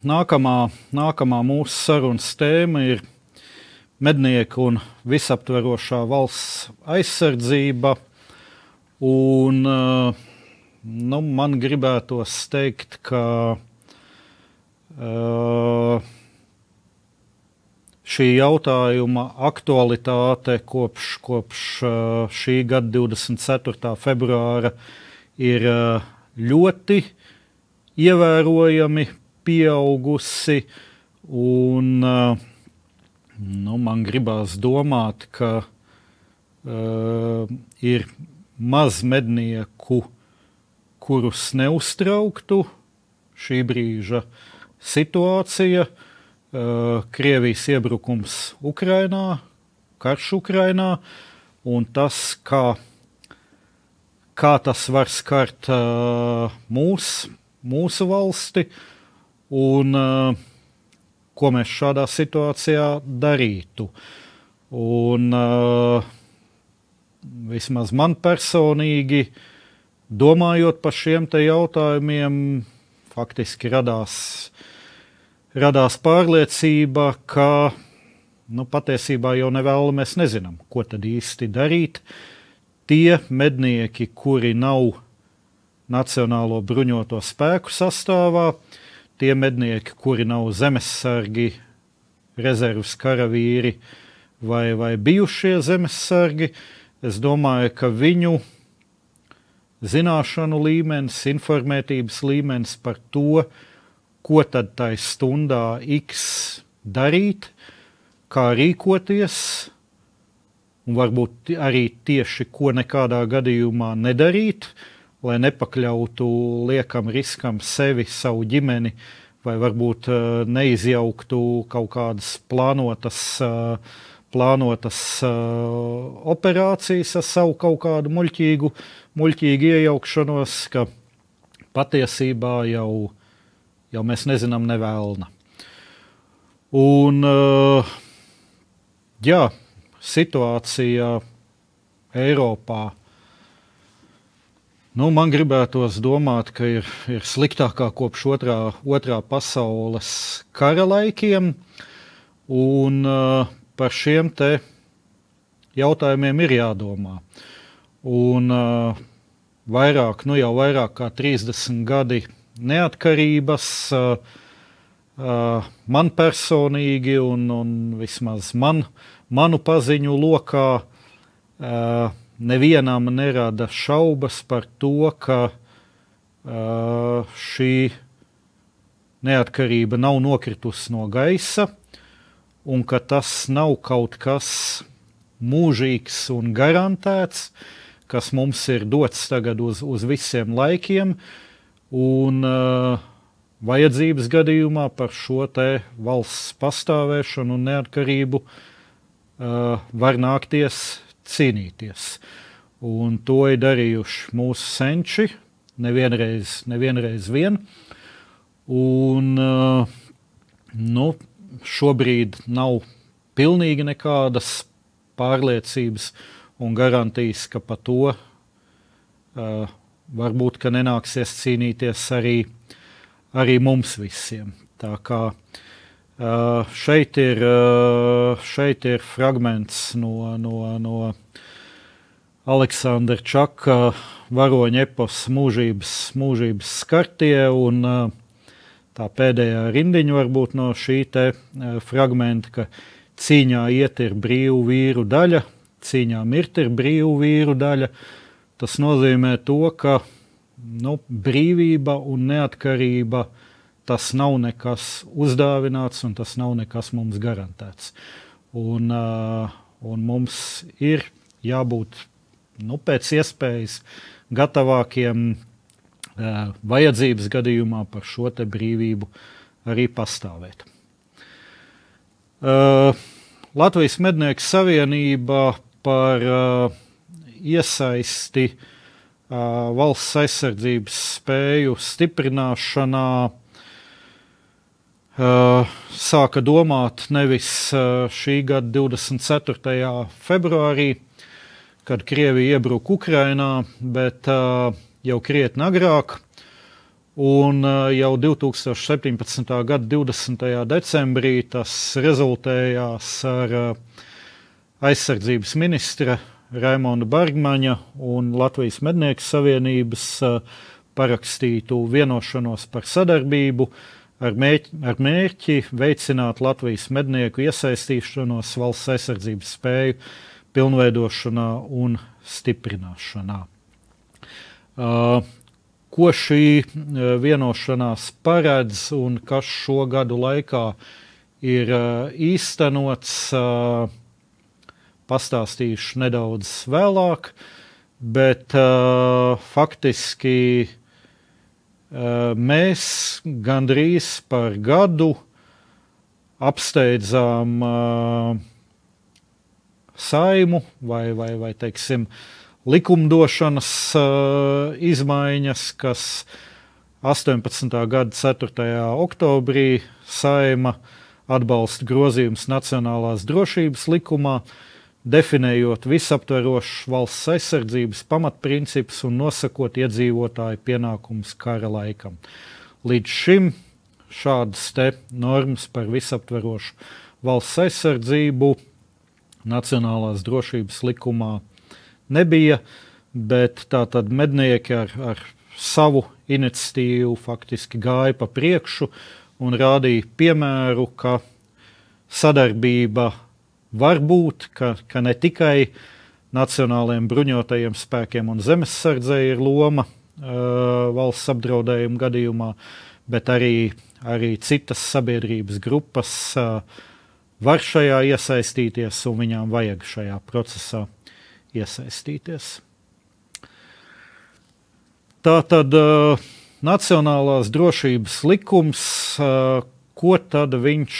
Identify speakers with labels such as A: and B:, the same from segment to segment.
A: Nākamā, nākamā mūsu sarunas tēma ir mednieku un visaptverošā valsts aizsardzība. Un, nu, man gribētos teikt, ka uh, šī jautājuma aktualitāte kopš, kopš uh, šī gada 24. februāra ir ļoti ievērojami pieaugusi. Un, uh, nu, man gribās domāt, ka uh, ir maz mednieku, kurus neuztrauktu šī brīža situācija, uh, Krievijas iebrukums Ukrajinā, karš Ukrajinā un tas, kā, kā tas var skart uh, mūs, mūsu valsti. Uh, un uh, ko mēs šādā situācijā darītu. Un, uh, vismaz man personīgi, domājot par šiem jautājumiem, faktiski radās, radās pārliecība, ka nu, patiesībā jau nevēlamies nezinām, ko tad īsti darīt. Tie mednieki, kuri nav Nacionālo bruņoto spēku sastāvā, uh, tie mednieki, kuri nav zemesargi, rezerves karavīri vai, vai bijušie zemesargi, es domāju, ka viņu zināšanu līmenis, informētības līmenis par to, ko tad tai stundā X darīt, kā rīkoties, un varbūt arī tieši ko nekādā gadījumā nedarīt, uh, lai nepakļautu liekam riskam sevi, savu ģimeni, vai varbūt uh, neizjauktu kaut kādas plānotas, uh, plānotas uh, operācijas ar savu kaut kādu muļķīgu, muļķīgu iejaukšanos, ka patiesībā jau, jau mēs nezinām nevēlna. Un, jā, situācija Eiropā Nu, man gribētos domāt, ka ir, ir sliktākā kopš otrā, otrā pasaules kara laikiem. Un, uh, par šiem jautājumiem ir jādomā. Un, uh, vairāk, nu jau vairāk kā 30 gadi neatkarības. Uh, uh, man personīgi, un, un vismaz man, manu paziņu lokā, uh, nevienam nerada šaubas par to, ka uh, šī neatkarība nav nokritusi no gaisa un ka tas nav kaut kas mūžīgs un garantēts, kas mums ir dots tagad uz, uz visiem laikiem. Un, uh, vajadzības gadījumā par šo valsts pastāvēšanu un neatkarību uh, var nākties cīnīties. Un to ir darījuši mūsu senči, nevienreiz, nevienreiz vien. Un, uh, nu, šobrīd nav pilnīgi nekādas pārliecības un garantijas, ka par to uh, varbūt nenāksies cīnīties arī, arī mums visiem. Tā kā uh, Uh, šeit, ir, uh, šeit ir fragments no, no, no Aleksandra Čaka varoņa epos mūžības, mūžības skartie. Un, uh, tā pēdējā rindiņa varbūt no šī te, fragmenta, ka cīņā iet ir brīvu vīru daļa, cīņā mirt ir brīvu vīru daļa. Tas nozīmē to, ka nu, brīvība un neatkarība tas nav nekas uzdāvināts un tas nav nekas mums garantēts. Un, uh, un mums ir jābūt nu, pēc iespējas gatavākiem uh, vajadzības gadījumā par šo brīvību arī pastāvēt. Uh, Latvijas Mednieku Savienība par iesaisti valsts aizsardzības spēju stiprināšanā Uh, sāka domāt nevis uh, šī gada 24. februārī, kad Krievija iebruka Ukrajinā, bet uh, jau krietni agrāk. Un jau 2017. gada 20. decembrī tas rezultējās ar aizsardzības ministra Raimonda Bargmaņa un Latvijas Mednieku Savienības parakstītu vienošanos par sadarbību ar mērķi, ar mērķi veicināt Latvijas mednieku iesaistīšanos valsts aizsardzības spēju pilnveidošanā un stiprināšanā. Uh, ko šī vienošanās paredz un kas šo gadu laikā ir uh, īstenots, uh, pastāstīšu nedaudz vēlāk, bet faktiski mēs gandrīz par gadu apsteidzām saimu vai, vai, vai teiksim, likumdošanas izmaiņas, kas 18. gada 4. oktobrī saima atbalsta grozījums Nacionālās drošības likumā, uh, definējot visaptverošus valsts aizsardzības pamatprincipus un nosakot iedzīvotāju pienākumus kara laikam. Līdz šim šādas normas par visaptverošu valsts aizsardzību Nacionālās drošības likumā nebija, bet tātad mednieki ar, ar savu iniciatīvu faktiski gāja pa priekšu un rādīja piemēru, ka sadarbība var būt, ka, ka ne tikai nacionālajiem bruņotajiem spēkiem un zemesardzē ir loma uh, valsts apdraudējuma gadījumā, bet arī, arī citas sabiedrības grupas uh, var šajā iesaistīties un viņām vajag šajā procesā iesaistīties. Tā tad uh, Nacionālās drošības likums, ko tad viņš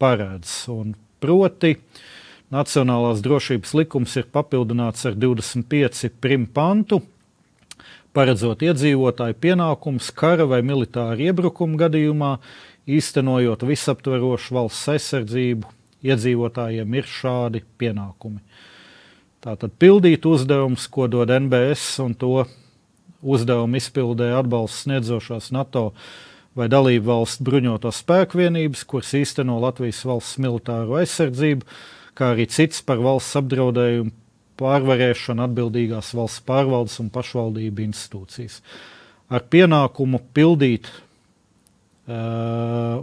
A: paredz? Un proti, uh, Nacionālās drošības likums ir papildināts ar 25 prim pantu, paredzot iedzīvotāju pienākumus kara vai militāra iebrukuma gadījumā, īstenojot visaptverošu valsts aizsardzību, iedzīvotājiem ir šādi pienākumi. Tātad pildīt uzdevumus, ko dod NBS, un to uzdevumu izpildē atbalsts sniedzošās NATO vai dalību valstu bruņoto spēku vienības, kuras īsteno Latvijas valsts militāro aizsardzību kā arī cits par valsts apdraudējumu pārvarēšanu atbildīgās valsts pārvaldes un pašvaldību institūcijas. Ar pienākumu pildīt uh,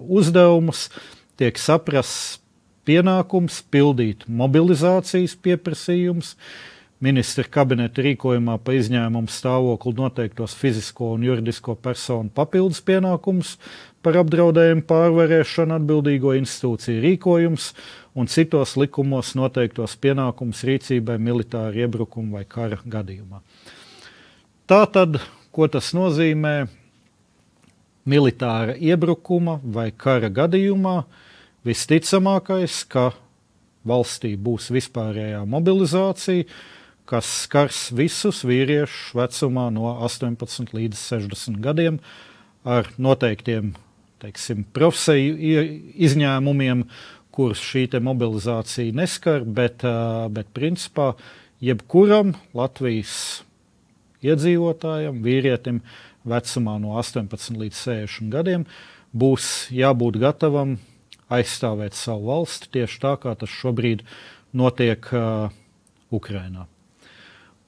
A: uzdevumus tiek saprasts pienākums pildīt mobilizācijas pieprasījumus, ministra kabineta rīkojumā pa izņēmumu stāvokli noteiktos fizisko un juridisko personu papildus pienākumus par apdraudējumu pārvarēšanu atbildīgo institūciju rīkojums un citos likumos noteiktos pienākumus rīcībai militāra iebrukuma vai kara gadījumā. Tā tad, ko tas nozīmē militāra iebrukuma vai kara gadījumā, visticamākais, ka valstī būs vispārējā mobilizācija, kas skars visus vīriešus vecumā no 18 līdz 60 gadiem ar noteiktiem teiksim, profesiju izņēmumiem kurus šī mobilizācija neskar, bet, bet principā jebkuram Latvijas iedzīvotājam, vīrietim vecumā no 18 līdz 60 gadiem būs jābūt gatavam aizstāvēt savu valsti tieši tā, kā tas šobrīd notiek uh, Ukrajinā.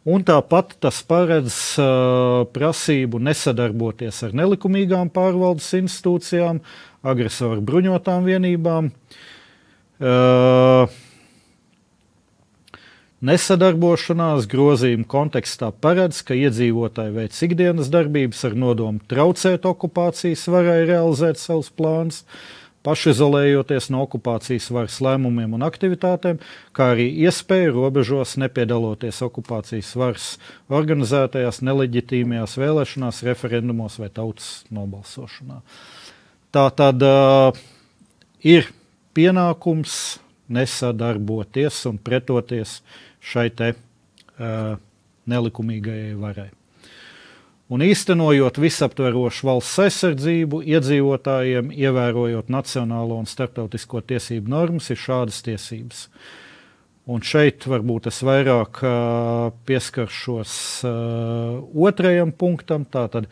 A: Un tāpat tas paredz uh, prasību nesadarboties ar nelikumīgām pārvaldes institūcijām, agresoru bruņotām vienībām, uh, Uh, Nesadarbošanās grozījuma kontekstā paredz, ka iedzīvotāji veic ikdienas darbības ar nodomu traucēt okupācijas varai realizēt savus plānus, pašizolējoties no okupācijas varas lēmumiem un aktivitātēm, kā arī iespēju robežos nepiedaloties okupācijas varas organizētajās neleģitīmajās vēlēšanās, referendumos vai tautas nobalsošanā. Tā tad uh, ir pienākums nesadarboties un pretoties šai te, uh, nelikumīgajai varai. Un īstenojot visaptverošu valsts aizsardzību, iedzīvotājiem, ievērojot nacionālo un starptautisko tiesību normas, ir šādas tiesības. Un šeit varbūt es vairāk uh, pieskaršos uh, otrajam punktam, tātad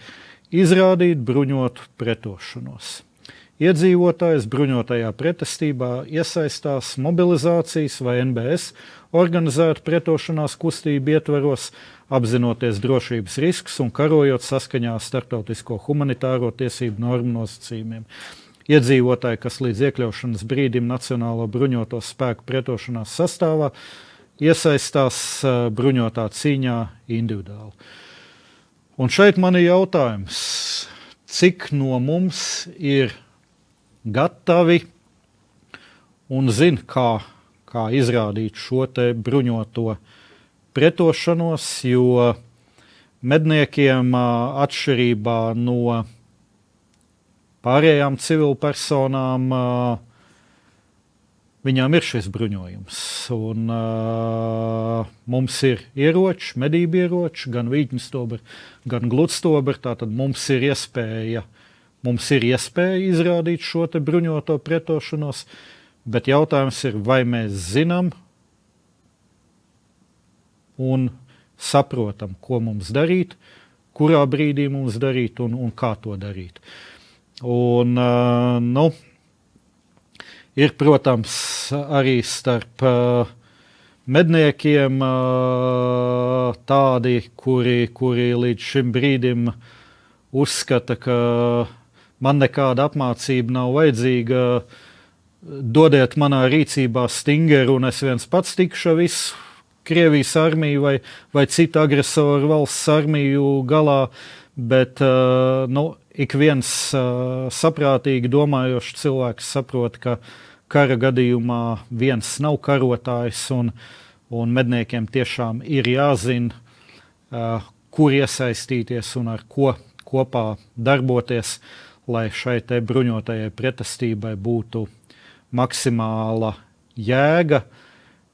A: izrādīt bruņotu pretošanos. Iedzīvotājs bruņotajā pretestībā iesaistās mobilizācijas vai NBS organizētu pretošanās kustību ietveros, apzinoties drošības riskus un karojot saskaņā ar starptautisko humanitāro tiesību normu nosacījumiem. Iedzīvotāji, kas līdz iekļaušanas brīdim Nacionālo bruņoto spēku pretošanās sastāvā, iesaistās bruņotā cīņā individuāli. Un šeit man ir jautājums, cik no mums ir gatavi un zina, kā, kā izrādīt šo bruņoto pretošanos, jo medniekiem atšķirībā no pārējām civilpersonām viņām ir šis bruņojums. Un, uh, mums ir ieroči, medību ieroči, gan vīģņstobri, gan gludstobri. Tātad mums ir iespēja uh, Mums ir iespēja izrādīt šo bruņoto pretošanos, bet jautājums ir, vai mēs zinām un saprotam, ko mums darīt, kurā brīdī mums darīt un, un kā to darīt. Un, uh, nu, ir, protams, arī starp uh, medniekiem uh, tādi, kuri, kuri līdz šim brīdim uzskata, ka man nekāda apmācība nav vajadzīga. Dodiet manā rīcībā stingeru, un es viens pats tikšu visu Krievijas armiju vai, vai citu agresoru valsts armiju galā. Bet uh, nu, ik viens uh, saprātīgi domājošs cilvēks saprot, ka kara gadījumā viens nav karotājs, un, un medniekiem tiešām ir jāzina, uh, kur iesaistīties un ar ko kopā darboties. Uh, lai šai bruņotajai pretestībai būtu maksimāla jēga,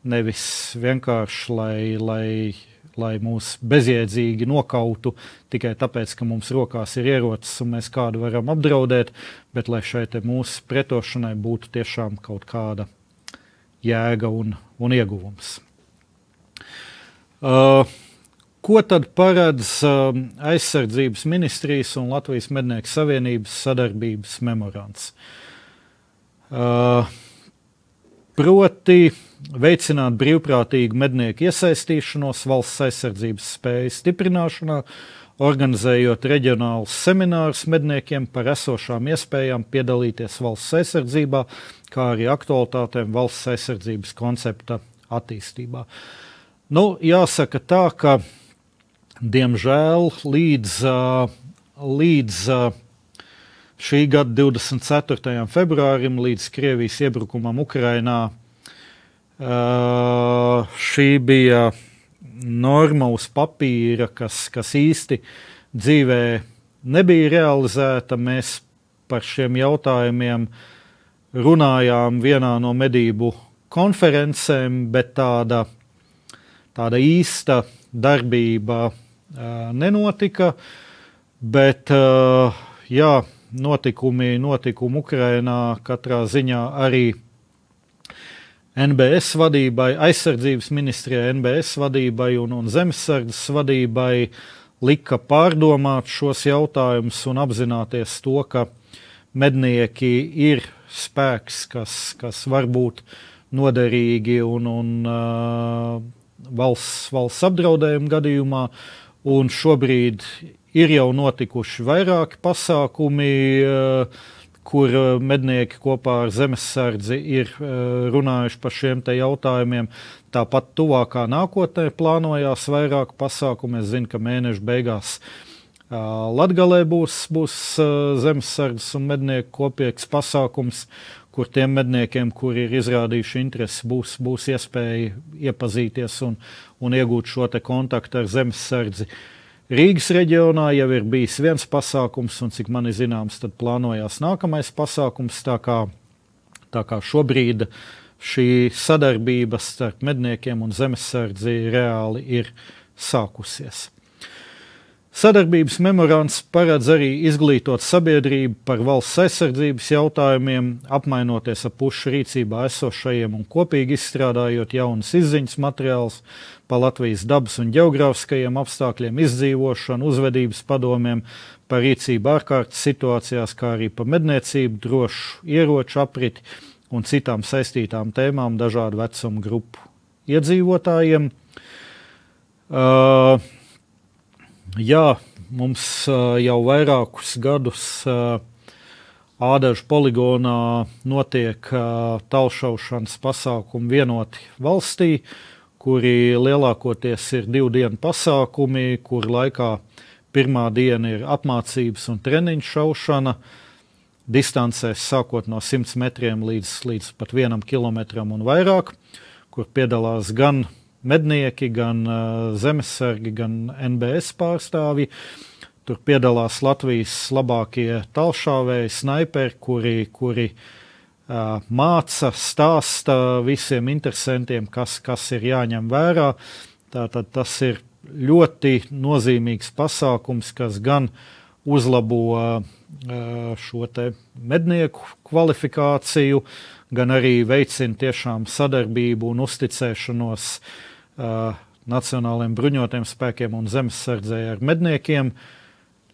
A: nevis vienkārši lai, lai, lai mūs bezjēdzīgi nokautu tikai tāpēc, ka mums rokās ir ierocis un mēs kādu varam apdraudēt, bet lai šai mūsu pretošanai būtu tiešām kaut kāda jēga un, un ieguvums. Uh, Ko tad paredz um, aizsardzības ministrijas un Latvijas Mednieku Savienības sadarbības memorands? Uh, proti, veicināt brīvprātīgu mednieku iesaistīšanos valsts aizsardzības spēju stiprināšanā, organizējot reģionālus seminārus medniekiem par esošām iespējām piedalīties valsts aizsardzībā, kā arī aktualitātēm valsts aizsardzības koncepta attīstībā. Nu, jāsaka tā, ka diemžēl līdz, līdz šī gada 24. februārim, līdz Krievijas iebrukumam Ukrajinā, šī bija norma uz papīra, kas, kas īsti dzīvē nebija realizēta. Mēs par šiem jautājumiem runājām vienā no medību konferencēm, bet tāda, tāda īsta darbība nenotika. Bet jā, notikumi, notikumi Ukrajinā katrā ziņā arī NBS vadībai, aizsardzības ministrijai, NBS vadībai un, un zemesardzes vadībai lika pārdomāt šos jautājumus un apzināties to, ka mednieki ir spēks, kas, kas var būt noderīgi un, un uh, valsts, valsts apdraudējuma gadījumā. Uh, Un šobrīd ir jau notikuši vairāki pasākumi, eh, kur eh, mednieki kopā ar zemesardzi ir eh, runājuši par šiem jautājumiem. Tāpat tuvākā nākotnē plānojās vairāk pasākumu. Es zinu, ka mēneša beigās Latvijā būs, būs zemesardzes un mednieku kopīgs pasākums, kur tiem medniekiem, kuri ir izrādījuši interesi, būs, būs iespēja iepazīties un, un iegūt šo kontaktu ar zemesardzi. Rīgas reģionā jau ir bijis viens pasākums, un cik man ir zināms, tad plānojās nākamais pasākums. Tā kā, tā kā šobrīd šī sadarbība starp medniekiem un zemesardzi reāli ir sākusies. Sadarbības memorands paredz arī izglītot sabiedrību par valsts aizsardzības jautājumiem, apmainoties ar pušu rīcībā esošajiem un kopīgi izstrādājot jaunas izziņas materiālus par Latvijas dabas un geogrāfiskajiem apstākļiem, izdzīvošanu, uzvedības padomiem, par rīcību ārkārtas situācijās, kā arī par medniecību, drošu ieroču apriti un citām saistītām tēmām dažādu vecumu grupu iedzīvotājiem. Uh, Jā, mums jau vairākus gadus Ādažu poligonā notiek talšaušanas pasākumi vienoti valstī, kuri lielākoties ir divu dienu pasākumi, kur laikā pirmā diena ir apmācības un treniņu šaušana. Distancēs sākot no 100 metriem līdz, līdz pat vienam kilometram un vairāk, kur piedalās gan mednieki, gan zemesargi, gan NBS pārstāvji. Tur piedalās Latvijas labākie talšāvēji, snaiperi, kuri, kuri uh, māca, stāsta visiem interesantiem, kas, kas ir jāņem vērā. Tātad tas ir ļoti nozīmīgs pasākums, kas gan uzlabo uh, šo mednieku kvalifikāciju, gan arī veicina tiešām sadarbību un uzticēšanos uh, Nacionālajiem bruņotajiem spēkiem un zemesardzē ar medniekiem,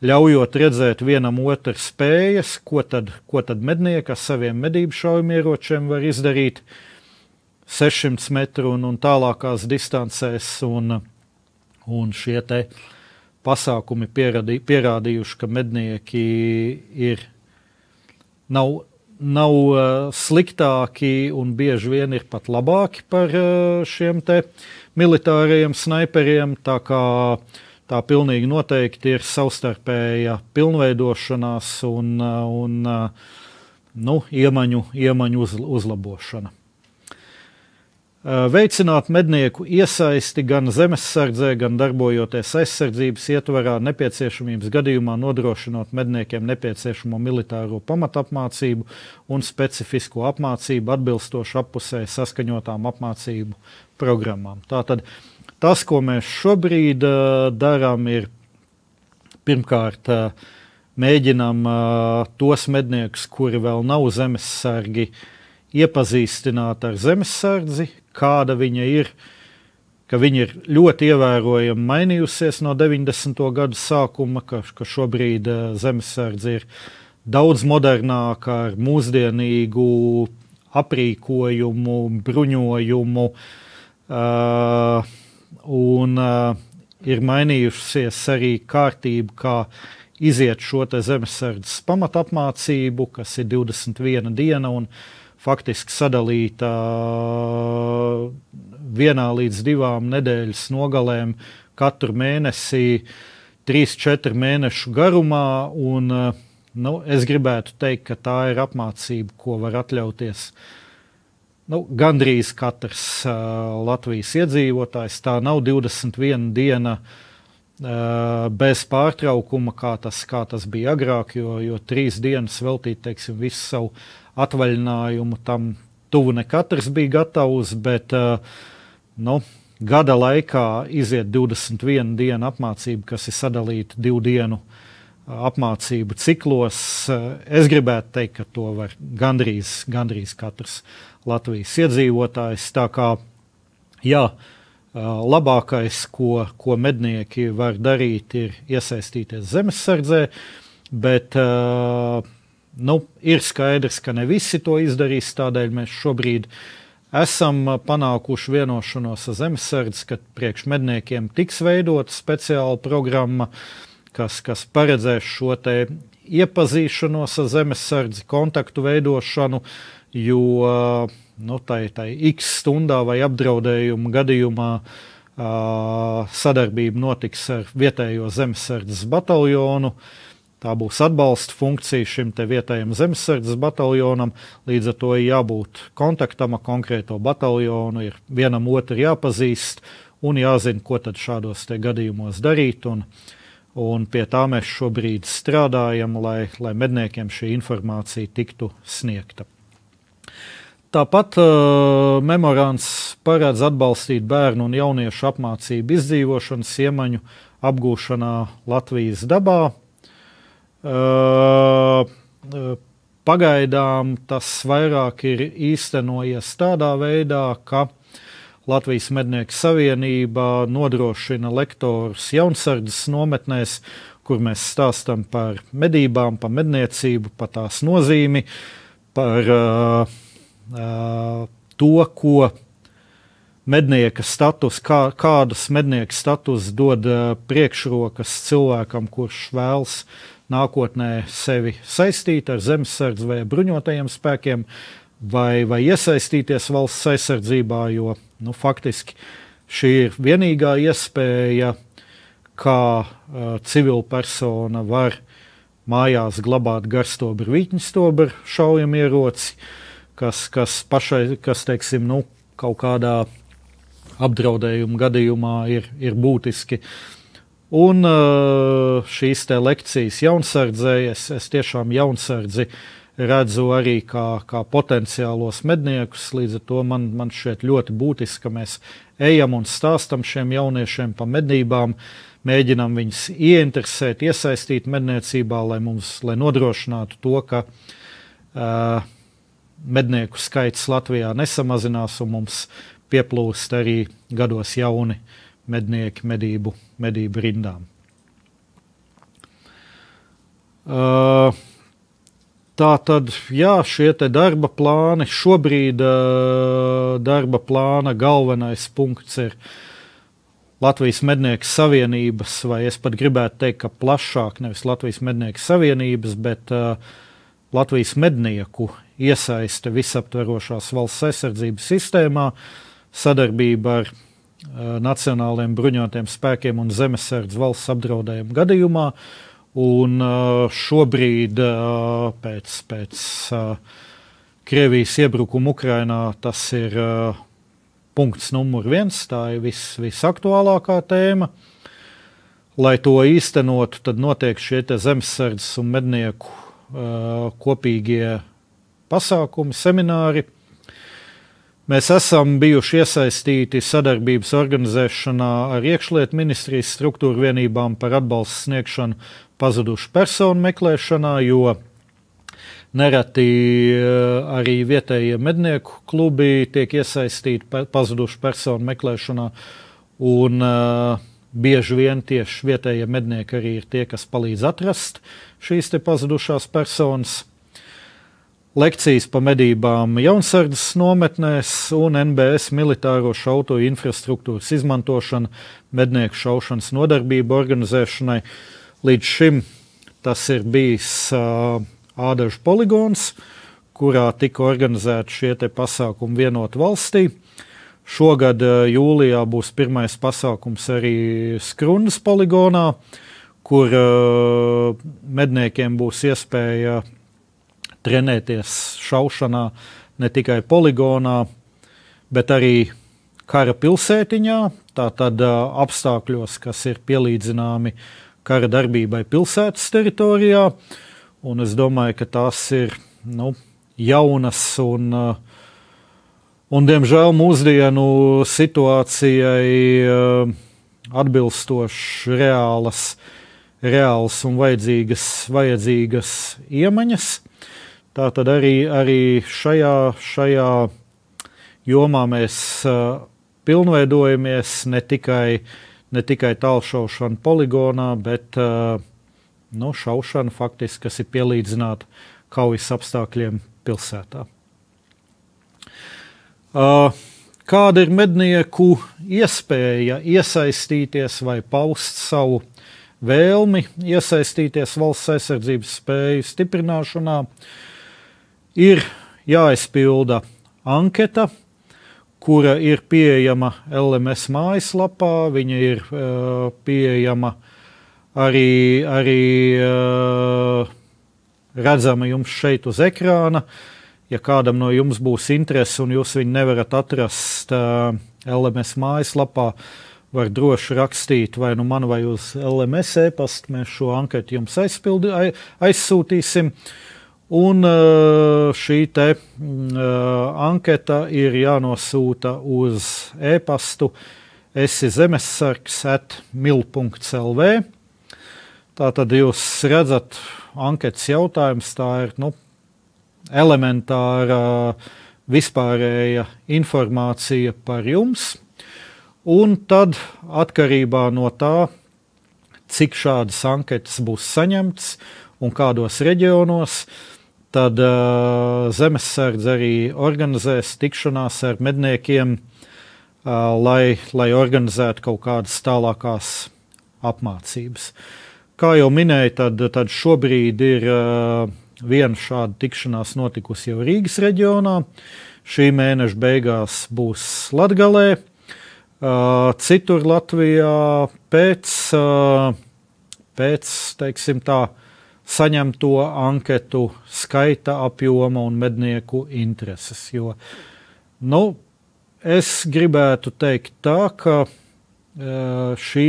A: ļaujot redzēt vienam otru spējas, ko tad, ko tad mednieki ar saviem medību šaujamieročiem var izdarīt 600 metru un, un tālākās distancēs. Un, un šie pasākumi pieradī, pierādījuši, ka mednieki ir, nav nav uh, sliktāki un bieži vien ir pat labāki par uh, šiem militārajiem sniperiem. Tā kā tā pilnīgi noteikti ir savstarpēja pilnveidošanās un, uh, un nu, iemaņu, iemaņu uz, uzlabošana. Veicināt mednieku iesaisti gan zemesardzē, gan darbojoties aizsardzības ietvarā, nepieciešamības gadījumā nodrošinot medniekiem nepieciešamo militāro pamatapmācību un specifisko apmācību atbilstoši appusē saskaņotām apmācību programmām. Tātad tas, ko mēs šobrīd uh, darām, ir pirmkārt uh, mēģinām uh, tos medniekus, kuri vēl nav zemesargi, iepazīstināt ar zemesardzi, kāda viņa ir, ka viņa ir ļoti ievērojami mainījusies no 90. gadu sākuma, ka, ka šobrīd uh, zemesardze ir daudz modernāka ar mūsdienīgu aprīkojumu, bruņojumu, uh, un uh, ir mainījusies arī kārtība, kā iziet šo zemesardzes pamatapmācību, kas ir 21 diena. Un, faktiski sadalīta vienā līdz divām nedēļas nogalēm katru mēnesi, trīs, četru mēnešu garumā. Un, nu, es gribētu teikt, ka tā ir apmācība, ko var atļauties. Nu, gandrīz katrs uh, Latvijas iedzīvotājs. Tā nav 21 diena uh, bez pārtraukuma, kā tas, kā tas bija agrāk, jo, jo trīs dienas veltīt teiksim, visu savu atvaļinājumu tam tuvu ne katrs bija gatavs, bet uh, nu, gada laikā iziet 21 dienu apmācība, kas ir sadalīta divu dienu uh, apmācību ciklos. Uh, es gribētu teikt, ka to var gandrīz, gandrīz katrs Latvijas iedzīvotājs. Tā kā jā, labākais, ko, ko mednieki var darīt, ir iesaistīties zemesardzē, bet uh, Nu, ir skaidrs, ka ne visi to izdarīs. Tādēļ mēs šobrīd esam panākuši vienošanos ar zemesardzi, ka priekšmedniekiem tiks veidota speciāla programma, kas, kas paredzēs šo iepazīšanos ar zemesardzi, kontaktu veidošanu, jo nu, tai, tai x stundā vai apdraudējuma gadījumā uh, sadarbība notiks ar vietējo zemesardzes bataljonu. Uh, Tā būs atbalsta funkcija šim vietējam zemesardzes bataljonam. Līdz ar to ir jābūt kontaktam ar konkrēto bataljonu, ir vienam otru jāpazīst un jāzina, ko tad šādos gadījumos darīt. Un, un pie tā mēs šobrīd strādājam, lai, lai medniekiem šī informācija tiktu sniegta. Tāpat uh, memorands paredz atbalstīt bērnu un jauniešu apmācību izdzīvošanas iemaņu apgūšanā Latvijas dabā. Pagaidām tas vairāk ir īstenojies tādā veidā, ka Latvijas Mednieku Savienība nodrošina lektorus jaunsardzes nometnēs, kur mēs stāstām par medībām, par medniecību, par tās nozīmi, par uh, uh, to, ko mednieka status, kā, kādus mednieka status dod uh, priekšrokas cilvēkam, kurš vēlas nākotnē sevi saistīt ar zemesardzi vai bruņotajiem spēkiem, vai, vai iesaistīties valsts aizsardzībā, jo nu, faktiski šī ir vienīgā iespēja, kā uh, civila persona var mājās glabāt garstobru, vītņstobru šaujamieroci, kas, kas pašai, kas, teiksim, nu, kaut kādā apdraudējuma gadījumā ir, ir būtiski. Un uh, šīs lekcijas jaunsardzēji, es, es tiešām jaunsardzi uh, redzu arī kā, kā potenciālos medniekus. Līdz ar to man, man šķiet ļoti būtiski, ka mēs ejam un stāstam šiem jauniešiem par medībām, mēģinām viņus ieinteresēt, iesaistīt medniecībā, lai mums lai nodrošinātu to, ka uh, mednieku skaits Latvijā nesamazinās un mums pieplūst arī gados jauni mednieki medību, medību rindām. Uh, Tā tad, jā, šie darba plāni, šobrīd uh, darba plāna galvenais punkts ir Latvijas Mednieku Savienības, vai es pat gribētu teikt, ka plašāk nevis Latvijas Mednieku Savienības, bet uh, Latvijas mednieku iesaiste visaptverošās valsts aizsardzības sistēmā, sadarbība ar Nacionālajiem bruņotajiem spēkiem un zemesardze valsts apdraudējuma gadījumā. Uh, Un uh, šobrīd, uh, pēc, pēc uh, Krievijas iebrukuma Ukrajinā, tas ir punkts numur viens. Tā ir vis, visaktuālākā tēma. Lai to īstenotu, tad notiek šie zemesardzes un mednieku kopīgie pasākumi, semināri. Mēs esam bijuši iesaistīti sadarbības organizēšanā ar iekšlietu ministrijas struktūru vienībām par atbalstu sniegšanu pazudušu personu meklēšanā, jo nereti eh, arī vietējie mednieku klubi tiek iesaistīti pazudušu personu meklēšanā. Un, uh, bieži vien tieši vietējie mednieki arī ir tie, kas palīdz atrast šīs pazudušās personas. Lekcijas par medībām jaunsardzes nometnēs un NBS militāro šauto infrastruktūras izmantošana mednieku šaušanas nodarbību organizēšanai. Uh, Līdz šim tas ir bijis uh, Ādažu poligons, kurā tika organizēti šie pasākumi vienot valstī. Šogad uh, jūlijā būs pirmais pasākums arī Skrundas poligonā, kur uh, medniekiem būs iespēja trenēties šaušanā ne tikai poligonā, bet arī kara pilsētiņā, tātad uh, apstākļos, kas ir pielīdzināmi uh, kara darbībai pilsētas teritorijā. Un es domāju, ka tās ir nu, jaunas un, un, diemžēl, mūsdienu situācijai atbilstošas, reālas, reālas un vajadzīgas, vajadzīgas iemaņas. Tā tad arī, arī šajā, šajā jomā mēs uh, pilnveidojamies ne tikai uh, ne tikai tālšaušana poligonā, bet uh, nu, šaušana faktiski, kas ir pielīdzināta kaujas apstākļiem pilsētā. Uh, kāda ir mednieku iespēja iesaistīties vai paust savu vēlmi iesaistīties valsts aizsardzības spēju stiprināšanā? Ir jāizpilda anketa, kura ir pieejama LMS mājaslapā. Viņa ir uh, pieejama arī, arī uh, redzama jums šeit uz ekrāna. Ja kādam no jums būs interese un jūs viņu nevarat atrast uh, LMS mājaslapā, var droši rakstīt vai nu man vai uz LMS e-pastu. Mēs šo anketu jums aizpildi, aizsūtīsim. Uh, Un eh, šī te, mm, eh, anketa ir jānosūta uz e-pastu esi zemesargs at mil.lv. Tā tad jūs redzat, anketas jautājums tā ir nu, elementāra vispārēja informācija par jums. Un tad atkarībā no tā, cik šādas anketas būs saņemtas un kādos reģionos, tad uh, Zemesardze arī organizēs tikšanās ar medniekiem, uh, lai, lai organizētu kaut kādas tālākās apmācības. Kā jau minēju, tad, tad šobrīd ir uh, viena šāda tikšanās notikusi jau Rīgas reģionā. Šī mēneša beigās būs Latgalē, uh, citur Latvijā pēc, uh, pēc teiksim tā, saņemto anketu skaita apjoma un mednieku intereses. Jo, nu, es gribētu teikt tā, ka šī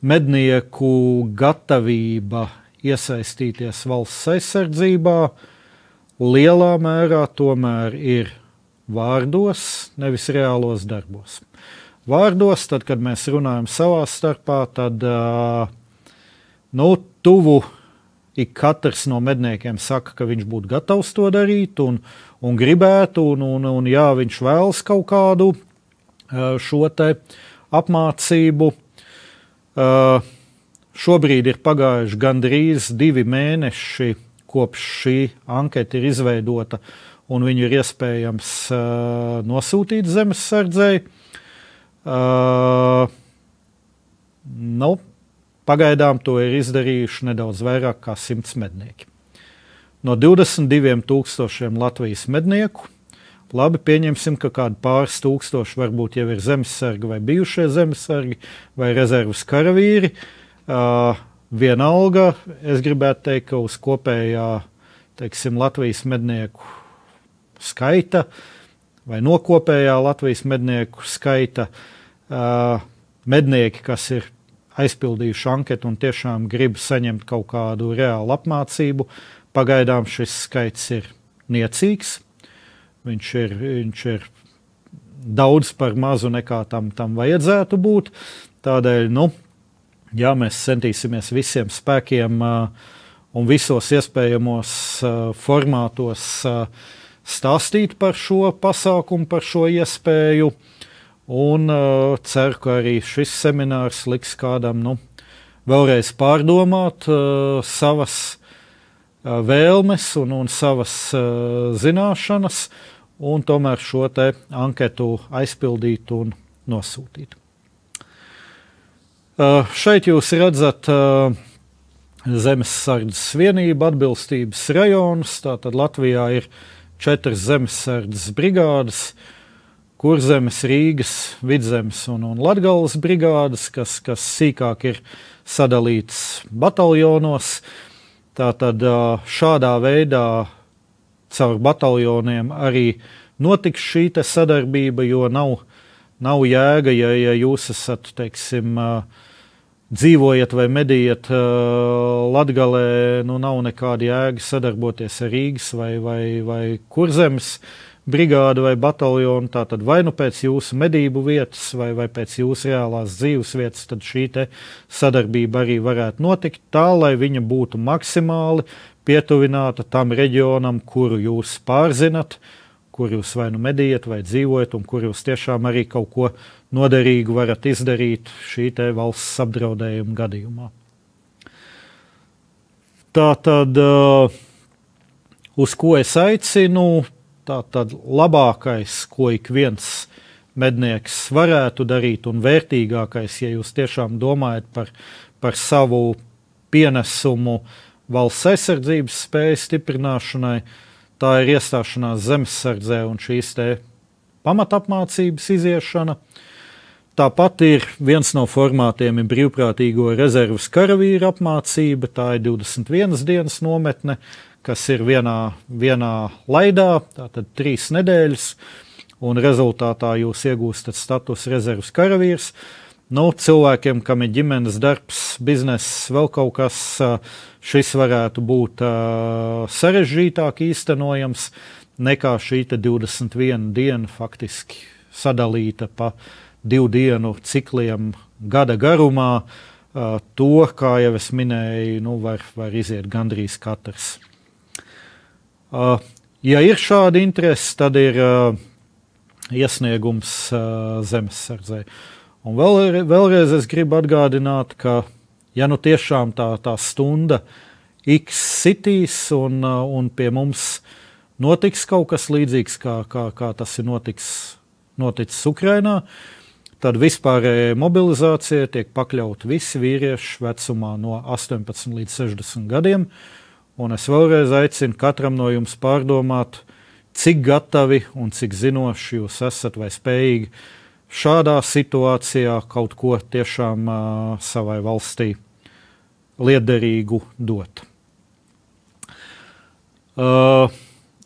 A: mednieku gatavība iesaistīties valsts aizsardzībā lielā mērā tomēr ir vārdos, nevis reālos darbos. Vārdos, tad, kad mēs runājam savā starpā, tad nu, tuvu ik katrs no medniekiem saka, ka viņš būtu gatavs to darīt un, un gribētu, un, un, un jā, viņš vēlas kaut kādu šo apmācību. Šobrīd ir pagājuši gandrīz divi mēneši, kopš šī anketa ir izveidota, un viņu ir iespējams nosūtīt zemesardzei. Uh, nu, Pagaidām to ir izdarījuši nedaudz vairāk kā 100 mednieki. No 22,000 Latvijas mednieku labi pieņemsim, ka kādi pāris tūkstoši varbūt jau ir zemesargi vai bijušie zemesargi vai rezerves karavīri. Uh, vienalga, es gribētu teikt, ka uz kopējā teiksim, Latvijas mednieku skaita vai no kopējā Latvijas mednieku skaita uh, mednieki, kas ir aizpildījuši anketu un tiešām grib saņemt kaut kādu reālu apmācību. Pagaidām šis skaits ir niecīgs. Viņš ir, viņš ir daudz par mazu nekā tam, tam vajadzētu būt. Tādēļ, nu, jā, mēs centīsimies visiem spēkiem uh, un visos iespējamos uh, formātos uh, stāstīt par šo pasākumu, par šo iespēju. Uh, Un uh, ceru, ka arī šis seminārs liks kādam nu, vēlreiz pārdomāt uh, savas uh, vēlmes un, un savas uh, zināšanas, un tomēr šo anketu aizpildīt un nosūtīt. Uh, šeit jūs redzat uh, zemesardzes vienību atbilstības rajonus. Tātad Latvijā ir četras zemesardzes brigādes. Uh, Kurzemes, Rīgas, Vidzemes un, un Latvijas brigādes, kas, kas sīkāk ir sadalītas bataljonos. Tātad šādā veidā caur bataljoniem arī notiks šī sadarbība, jo nav, nav jēga, ja, ja jūs esat, teiksim, dzīvojat vai medījat Latgalē, nu nav nekāda jēga sadarboties ar Rīgas vai, vai, vai Kurzemes brigādu vai bataljonu, tātad vai nu pēc jūsu medību vietas, vai, vai pēc jūsu reālās dzīves vietas, tad šī sadarbība arī varētu notikt tā, lai viņa būtu maksimāli pietuvināta tam reģionam, kuru jūs pārzinat, kur jūs vai nu medījat, vai dzīvojat, un kur jūs tiešām arī kaut ko noderīgu varat izdarīt šī valsts apdraudējuma gadījumā. Tā tad, uh, uz ko es aicinu, Tā tad labākais, ko ik viens mednieks varētu darīt, un vērtīgākais, ja jūs tiešām domājat par, par savu pienesumu valsts aizsardzības spēju stiprināšanai, tā ir iestāšanās zemesardzē un šīs pamatapmācības iziešana. Tāpat ir viens no formātiem ir brīvprātīgo rezerves karavīru apmācība. Tā ir 21 dienas nometne, kas ir vienā, vienā laidā, tātad trīs nedēļas, un rezultātā jūs iegūstat statusu rezerves karavīrs. Nu, cilvēkiem, kam ir ģimenes darbs, bizness, vēl kaut kas, šis varētu būt sarežģītāk īstenojams nekā šī 21 diena faktiski sadalīta pa divu dienu cikliem gada garumā. To, kā jau es minēju, nu, var, var iziet gandrīz katrs. Uh, ja ir šāda interese, tad ir uh, iesniegums uh, zemesardzē. Un vēl, vēlreiz es gribu atgādināt, ka, ja nu tiešām tā, tā stunda X sitīs un, uh, un pie mums notiks kaut kas līdzīgs, kā, kā, kā tas ir notiks, noticis Ukrainā, tad vispārējai mobilizācijai tiek pakļauti visi vīrieši vecumā no 18 līdz 60 gadiem. Un es vēlreiz aicinu katram no jums pārdomāt, cik gatavi un cik zinoši jūs esat vai spējīgi šādā situācijā kaut ko tiešām uh, savai valstī liederīgu dot. Uh,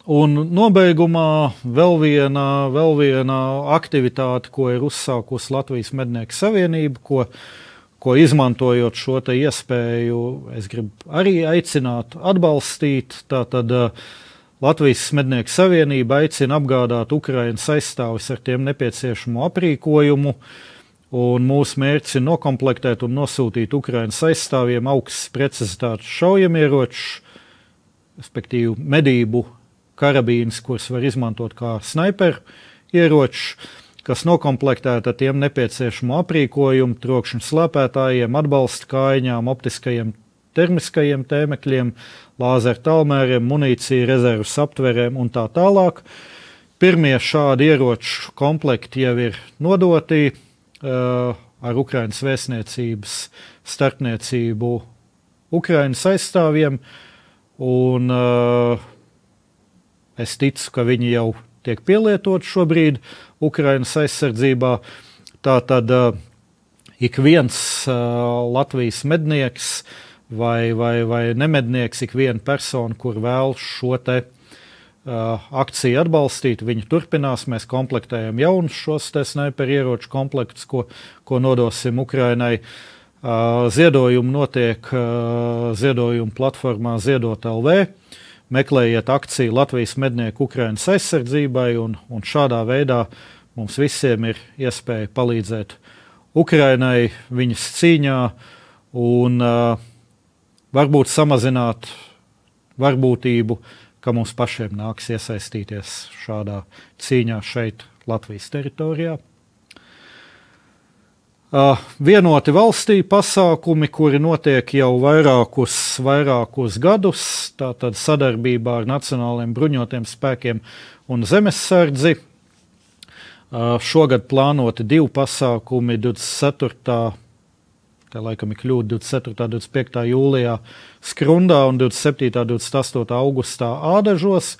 A: un nobeigumā vēl viena, vēl viena aktivitāte, ko ir uzsākusi Latvijas Mednieku Savienība, ko, ko izmantojot šo iespēju, es gribu arī aicināt, atbalstīt. Tātad, uh, Latvijas Mednieku Savienība aicina apgādāt Ukraiņas aizstāvis ar tiem nepieciešamo aprīkojumu. Un mūsu mērķis ir noklāptēt un nosūtīt Ukraiņas aizstāvjiem augstas precizitātes šaujamieročus, respektīvi medību karabīnas, kuras var izmantot kā sniperu ieročus, kas ar tiem nepieciešamo aprīkojumu, trokšņu slēpētājiem, atbalsta kājām, optiskajiem termiskajiem tēmekļiem, lāzeru tālmēriem, munīcija, rezerves aptverēm un tā tālāk. Pirmie šādi ieroču komplekti jau ir nodoti uh, ar Ukraiņas vēstniecības starpniecību Ukraiņas aizstāvjiem, un uh, es ticu, ka viņi jau tiek pielietoti šobrīd Ukraiņas aizsardzībā. Tātad uh, ik viens uh, Latvijas mednieks uh, vai, vai, vai nemednieks, ik viena persona, kur vēlas šo te, uh, akciju atbalstīt, viņi turpinās. Mēs komplektējam jaunus šos sniperu ieroču komplektus, ko, ko nodosim Ukrainai. Uh, ziedojumi notiek uh, ziedojuma platformā Ziedot LV. Meklējiet akciju Latvijas mednieku Ukraiņas aizsardzībai, un, un šādā veidā mums visiem ir iespēja palīdzēt Ukraiņai viņas cīņā. Un, uh, varbūt samazināt varbūtību, ka mums pašiem nāks iesaistīties šādā cīņā šeit, Latvijas teritorijā. Uh, vienoti valstī pasākumi, kuri notiek jau vairākus, vairākus gadus, tātad sadarbībā ar Nacionālajiem bruņotiem spēkiem un zemesardzi. Šogad plānoti divi pasākumi 24 tā laikam ir kļūda 24. un 25. jūlijā Skrundā un 27. un 28. augustā Ādažos.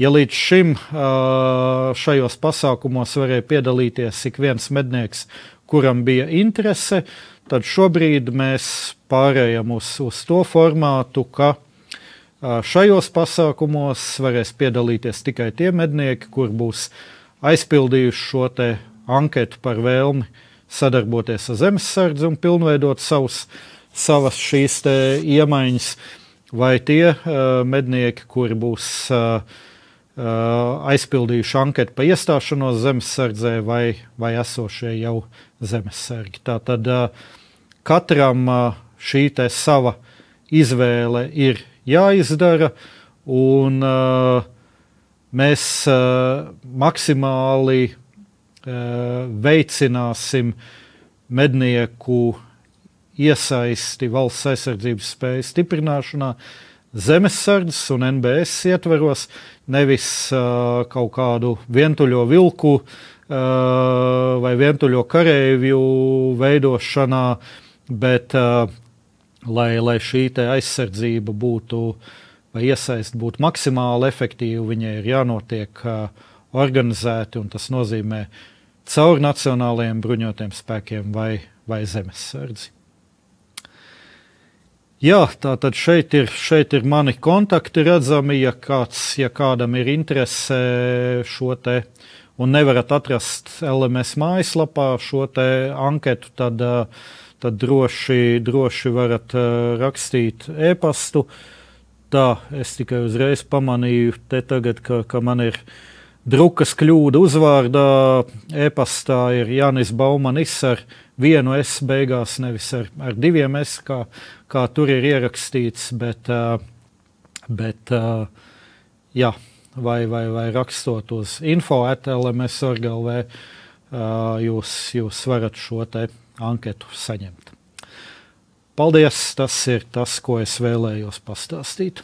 A: Ja līdz šim šajos pasākumos varēja piedalīties ik viens mednieks, kuram bija interese, tad šobrīd mēs pārējām uz, uz to formātu, ka šajos pasākumos varēs piedalīties tikai tie mednieki, kur būs aizpildījuši šo anketu par vēlmi sadarboties ar zemesardzi un pilnveidot savus, savas šīs iemaņas, vai tie uh, mednieki, kuri būs uh, uh, aizpildījuši anketu par iestāšanos zemesardzē, vai, vai esošie jau zemesargi. Tātad katram šī sava izvēle ir jāizdara, un uh, mēs uh, maksimāli Eh, veicināsim mednieku iesaisti valsts aizsardzības spēju stiprināšanā, zemesardzes un NBS ietveros, nevis uh, kaut kādu vientuļo vilku uh, vai vientuļo kareivju veidošanā, bet uh, lai, lai šī aizsardzība būtu vai iesaist būtu maksimāli efektīva, viņai ir jānotiek uh, organizēti, un tas nozīmē uh, caur nacionālajiem bruņotiem spēkiem vai, vai zemesardzi. Jā, tā tad šeit ir, šeit ir mani kontakti redzami. Ja, kāds, ja kādam ir interese šo te un nevarat atrast LMS mājaslapā šo te anketu, tad, tad droši, droši varat rakstīt e-pastu. Tā es tikai uzreiz pamanīju, tagad, ka, ka man ir drukas kļūda uzvārdā e-pastā ir Janis Baumanis ar vienu S beigās, nevis ar, ar diviem S, kā, kā tur ir ierakstīts, bet, bet jā, vai, vai, vai rakstot uz info atlms orgalvē, jūs, jūs varat šo te anketu saņemt. Paldies! Tas ir tas, ko es vēlējos pastāstīt.